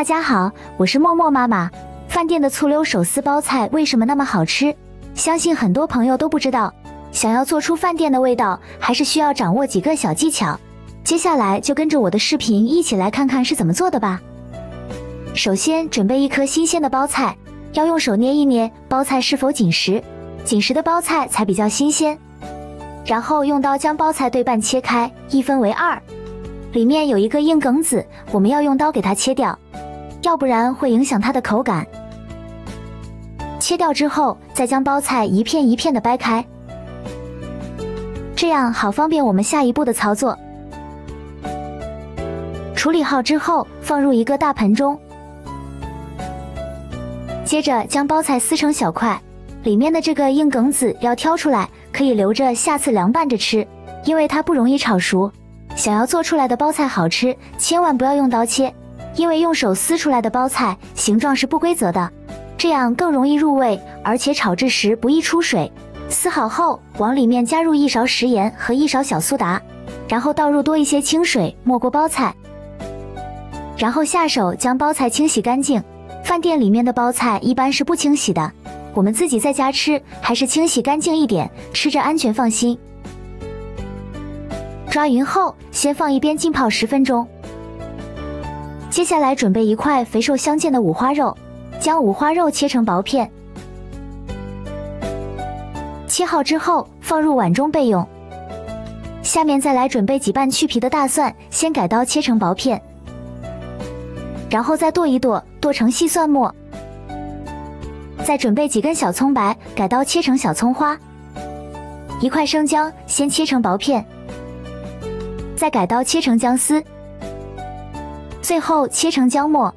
大家好，我是默默妈妈。饭店的醋溜手撕包菜为什么那么好吃？相信很多朋友都不知道。想要做出饭店的味道，还是需要掌握几个小技巧。接下来就跟着我的视频一起来看看是怎么做的吧。首先准备一颗新鲜的包菜，要用手捏一捏包菜是否紧实，紧实的包菜才比较新鲜。然后用刀将包菜对半切开，一分为二。里面有一个硬梗子，我们要用刀给它切掉，要不然会影响它的口感。切掉之后，再将包菜一片一片的掰开，这样好方便我们下一步的操作。处理好之后，放入一个大盆中，接着将包菜撕成小块，里面的这个硬梗子要挑出来，可以留着下次凉拌着吃，因为它不容易炒熟。想要做出来的包菜好吃，千万不要用刀切，因为用手撕出来的包菜形状是不规则的，这样更容易入味，而且炒制时不易出水。撕好后，往里面加入一勺食盐和一勺小苏打，然后倒入多一些清水没过包菜，然后下手将包菜清洗干净。饭店里面的包菜一般是不清洗的，我们自己在家吃还是清洗干净一点，吃着安全放心。抓匀后，先放一边浸泡十分钟。接下来准备一块肥瘦相间的五花肉，将五花肉切成薄片，切好之后放入碗中备用。下面再来准备几瓣去皮的大蒜，先改刀切成薄片，然后再剁一剁，剁成细蒜末。再准备几根小葱白，改刀切成小葱花。一块生姜，先切成薄片。再改刀切成姜丝，最后切成姜末。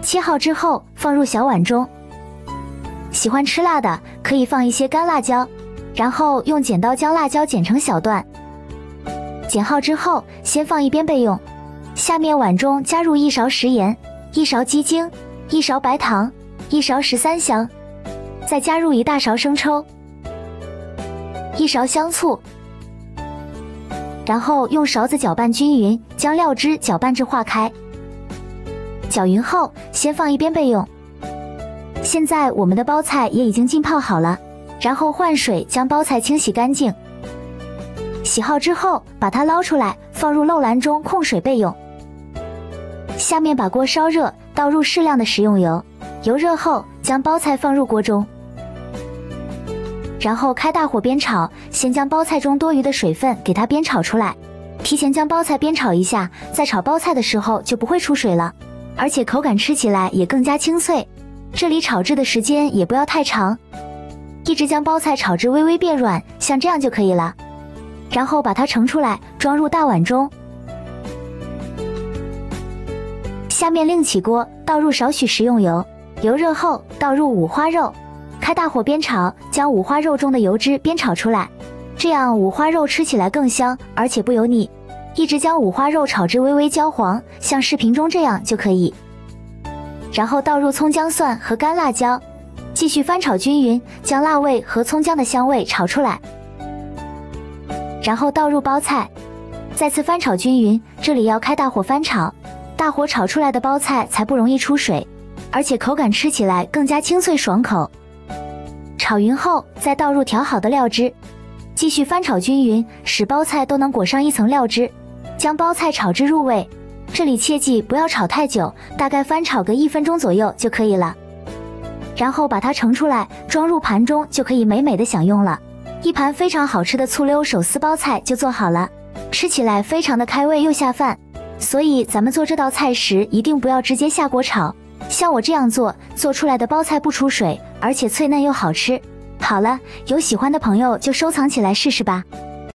切好之后放入小碗中。喜欢吃辣的可以放一些干辣椒，然后用剪刀将辣椒剪成小段。剪好之后先放一边备用。下面碗中加入一勺食盐、一勺鸡精、一勺白糖、一勺十三香，再加入一大勺生抽、一勺香醋。然后用勺子搅拌均匀，将料汁搅拌至化开。搅匀后，先放一边备用。现在我们的包菜也已经浸泡好了，然后换水将包菜清洗干净。洗好之后，把它捞出来，放入漏篮中控水备用。下面把锅烧热，倒入适量的食用油，油热后将包菜放入锅中。然后开大火煸炒，先将包菜中多余的水分给它煸炒出来。提前将包菜煸炒一下，在炒包菜的时候就不会出水了，而且口感吃起来也更加清脆。这里炒制的时间也不要太长，一直将包菜炒至微微变软，像这样就可以了。然后把它盛出来，装入大碗中。下面另起锅，倒入少许食用油，油热后倒入五花肉。开大火煸炒，将五花肉中的油脂煸炒出来，这样五花肉吃起来更香，而且不油腻。一直将五花肉炒至微微焦黄，像视频中这样就可以。然后倒入葱姜蒜和干辣椒，继续翻炒均匀，将辣味和葱姜的香味炒出来。然后倒入包菜，再次翻炒均匀。这里要开大火翻炒，大火炒出来的包菜才不容易出水，而且口感吃起来更加清脆爽口。炒匀后，再倒入调好的料汁，继续翻炒均匀，使包菜都能裹上一层料汁，将包菜炒至入味。这里切记不要炒太久，大概翻炒个一分钟左右就可以了。然后把它盛出来，装入盘中，就可以美美的享用了。一盘非常好吃的醋溜手撕包菜就做好了，吃起来非常的开胃又下饭。所以咱们做这道菜时，一定不要直接下锅炒。像我这样做，做出来的包菜不出水，而且脆嫩又好吃。好了，有喜欢的朋友就收藏起来试试吧。